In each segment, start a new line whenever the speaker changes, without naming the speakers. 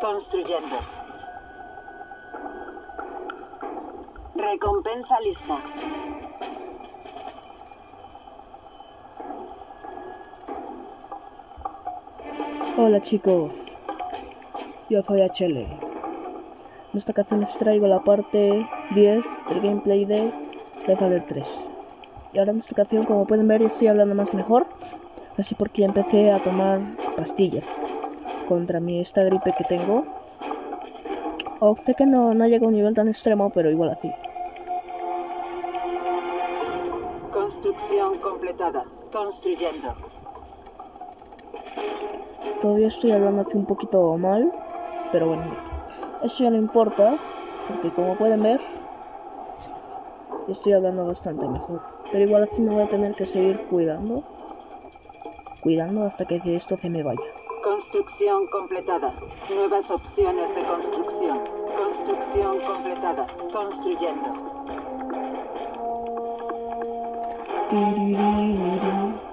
Construyendo. Recompensa lista.
Hola chicos, yo soy HL. En esta ocasión les traigo la parte 10 del gameplay de Death Valley 3. Y ahora en esta ocasión, como pueden ver, estoy hablando más mejor. Así porque ya empecé a tomar pastillas contra mi esta gripe que tengo. O sé que no, no llega a un nivel tan extremo, pero igual así.
Construcción completada. Construyendo.
Todavía estoy hablando así un poquito mal, pero bueno, eso ya no importa, porque como pueden ver, estoy hablando bastante mejor. Pero igual así me voy a tener que seguir cuidando, cuidando hasta que esto se me vaya.
Construcción completada. Nuevas opciones de construcción. Construcción completada. Construyendo.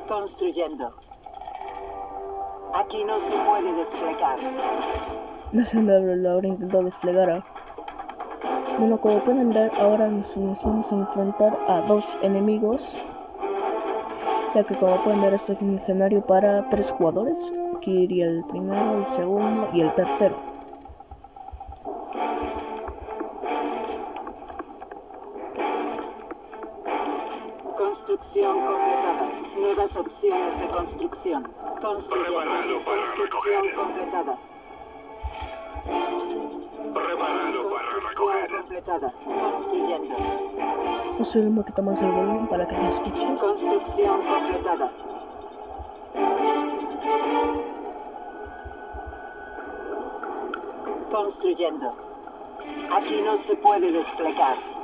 Construyendo. Aquí no se puede desplegar.
No sé dónde lo habré intentado desplegar. Bueno, como pueden ver, ahora nos, nos vamos a enfrentar a dos enemigos. Ya que como pueden ver, este es un escenario para tres jugadores. Aquí iría el primero, el segundo y el tercero.
Construcción completada. Nuevas opciones de construcción.
Preparado para
Construcción
recoger.
completada.
Preparado para
Construcción
recoger.
completada. Construyendo.
Subir un poquito más el volumen para que se escuche.
Construcción completada. Construyendo. Aquí no se puede desplegar.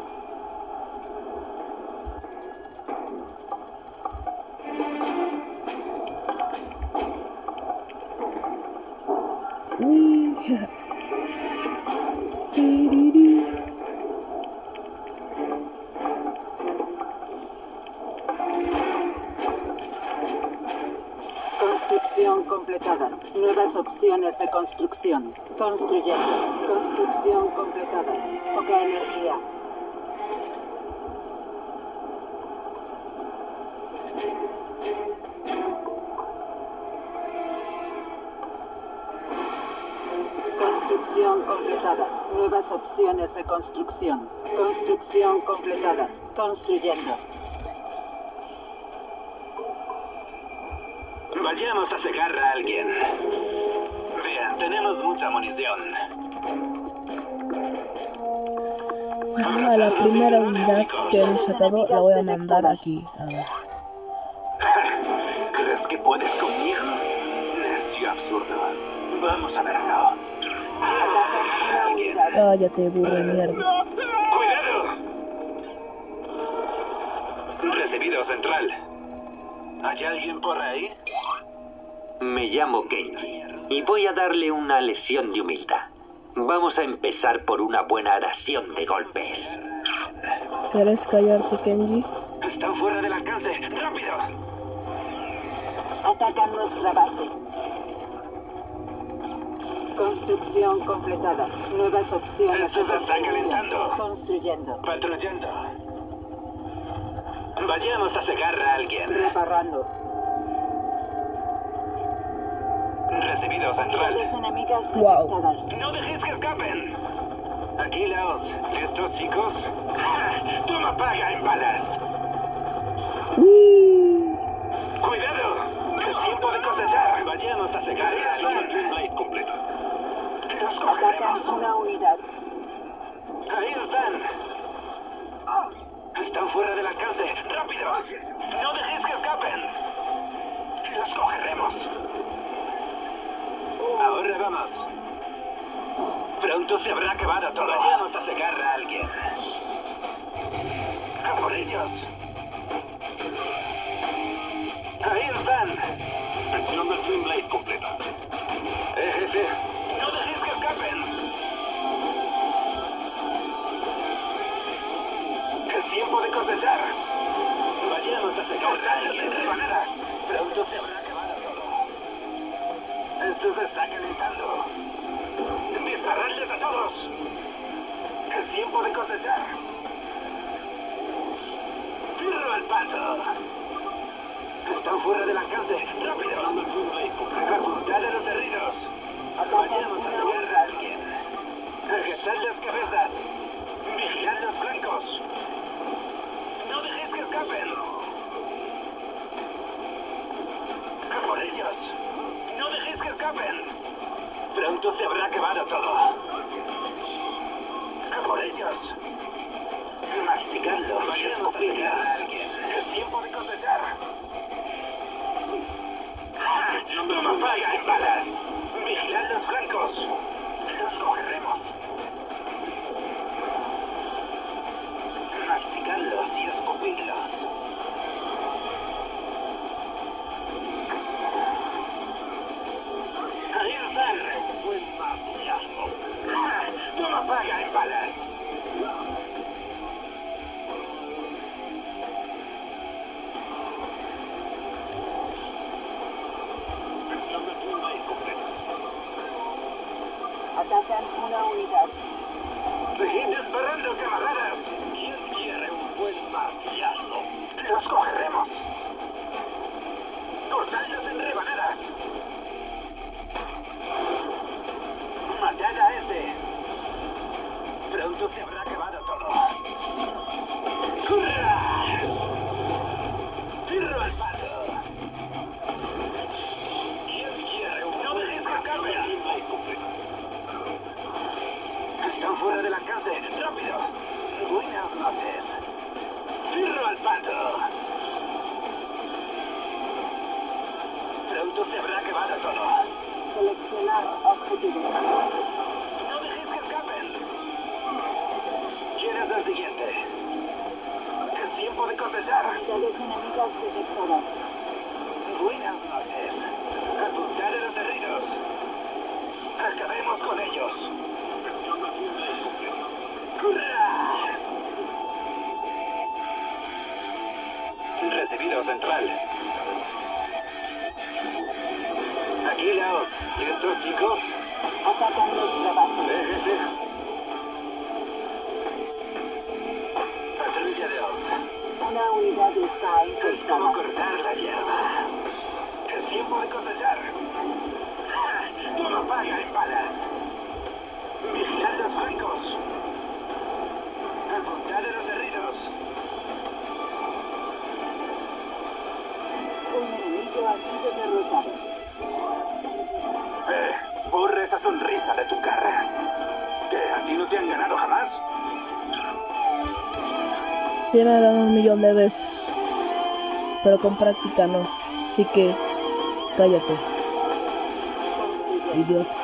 Construcción. Construyendo. Construcción completada. Poca energía. Construcción completada. Nuevas opciones de construcción. Construcción completada. Construyendo.
Vayamos a cegar a alguien. Tenemos mucha munición.
Ah, la primera unidad que hemos sacado la voy a mandar aquí. A ver.
¿Crees que puedes conmigo? Necio absurdo. Vamos a verlo.
Cállate, burro de mierda.
¡Cuidado! Recibido central. ¿Hay alguien por ahí?
Me llamo Kenji y voy a darle una lesión de humildad. Vamos a empezar por una buena oración de golpes.
¿Quieres callarte, Kenji?
Están fuera del alcance. ¡Rápido!
Atacan nuestra base. Construcción completada. Nuevas opciones de
Eso se está
construcción.
calentando.
Construyendo.
Patrullando. Vayamos a cegar a alguien.
Reparando.
Recibido central.
enemigas
Wow.
No dejéis que escapen. Aquí, Laos. ¿Listos, chicos? Toma paga en balas. ¡Cuidado! Es tiempo de cosechar. Vayamos a cegar a alguien. completo. Los cogeremos.
una unidad.
Ahí están. Están fuera del alcance. ¡Rápido! ¡No dejéis que escapen! Los cogeremos. Ahora vamos. Pronto se habrá acabado todo. Vayamos a cegar a alguien. A por ellos.
Seleccionar objetivos.
No dejéis que escapen. ¿Quién es el siguiente? Es tiempo de contestar.
Unidades enemigas detectadas.
Buenas noches. Apuntar a los guerreros. Acabemos con ellos. Recibido central. 几个？我看到你下
班了。没事没
事。在什么地方？我们家这边。这是哪个？
se me un millón de veces, pero con práctica no. Así que cállate, idiota.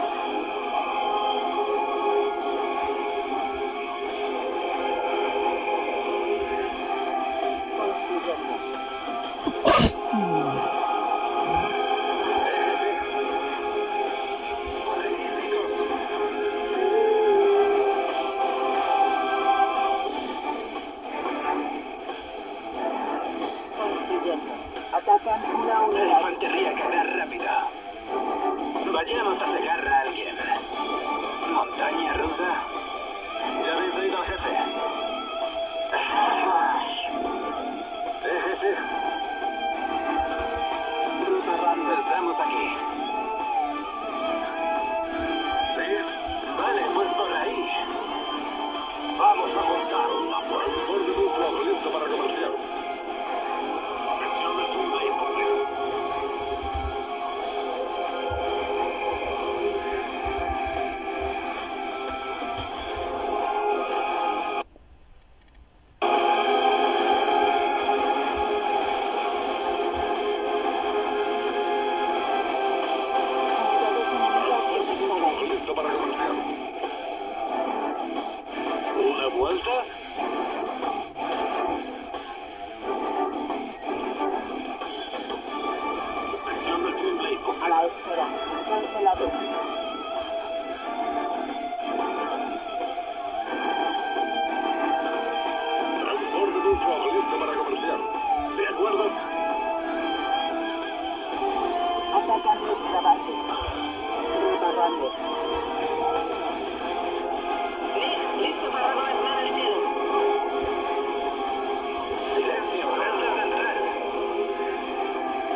Santos.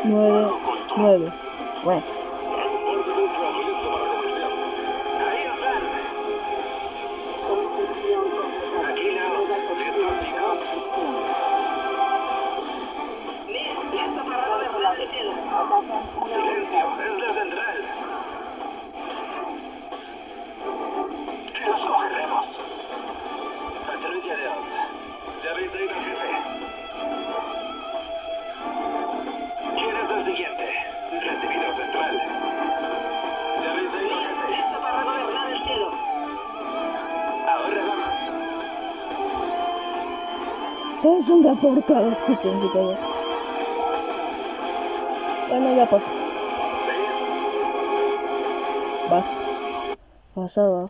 9, 9, ouais.
la
portada, escuchen, chicos. Bueno, ya pasó. Vas. Pasaba.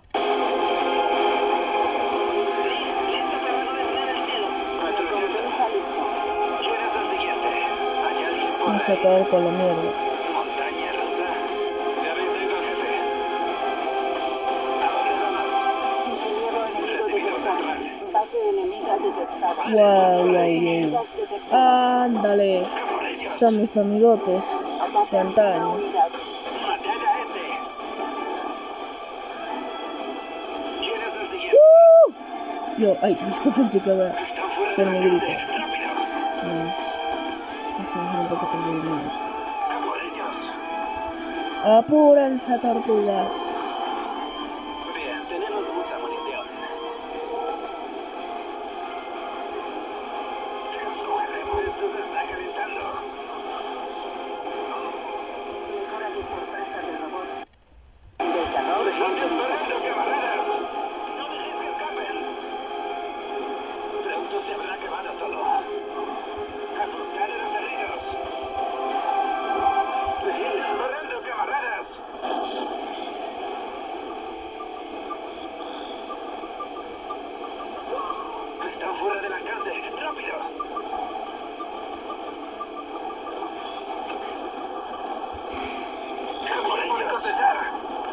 No
se
caer con la mierda. Wow, wow, wow. Ándale. Están mis amigotes de antaño.
Uh.
Yo, ay, disculpen
chica,
pero me grito.
Ah, Apuran esa tortuga.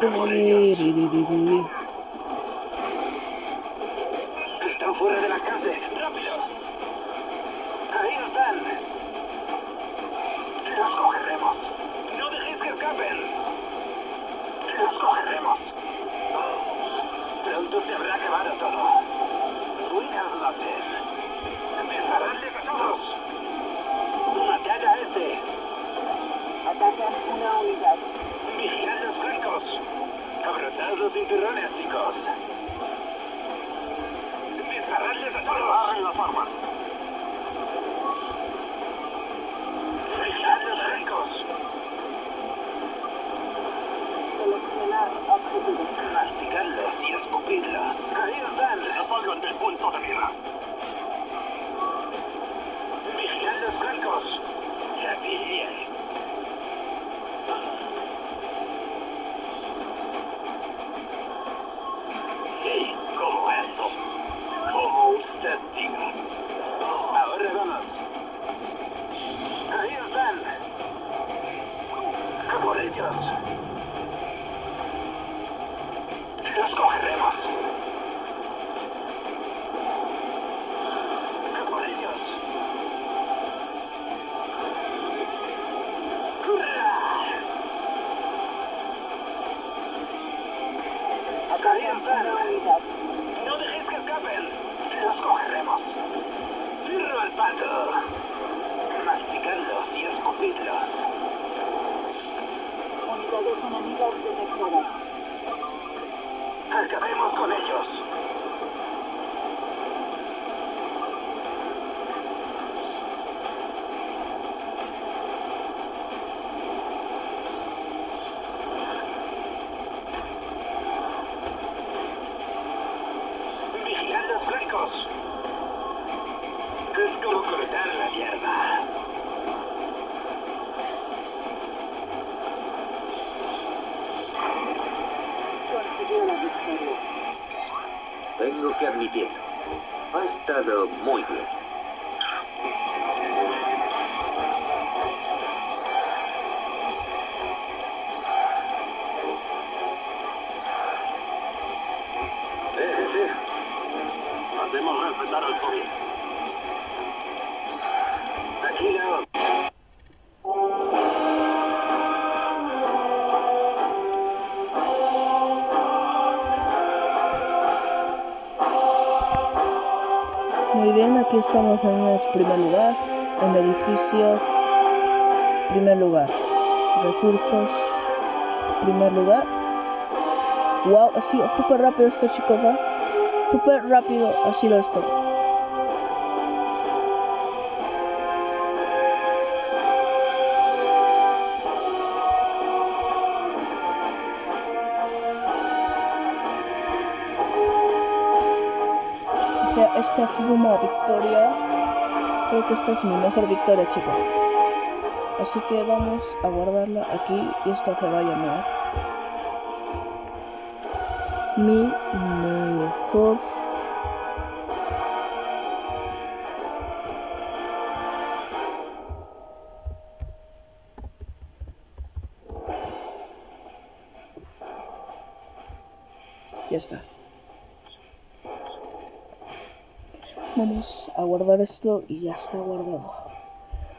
ri ri ri ri.
muy bien.
estamos en el primer lugar, en el edificio primer lugar, recursos primer lugar. Wow, así súper rápido este chico va, súper rápido así lo estoy. tuvo una victoria. Creo que esta es mi mejor victoria, chicos. Así que vamos a guardarla aquí y esto se va a llamar mi mejor y ya está guardado.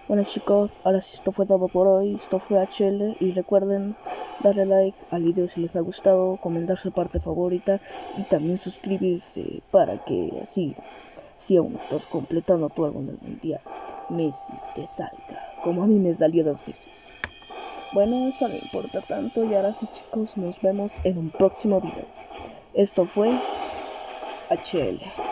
Bueno chicos, ahora sí esto fue todo por hoy, esto fue HL y recuerden darle like al video si les ha gustado, comentar su parte favorita y también suscribirse para que así, si aún estás completando tu álbum del mundial, Messi te salga, como a mí me salió dos veces. Bueno, eso no importa tanto y ahora sí chicos, nos vemos en un próximo video. Esto fue HL.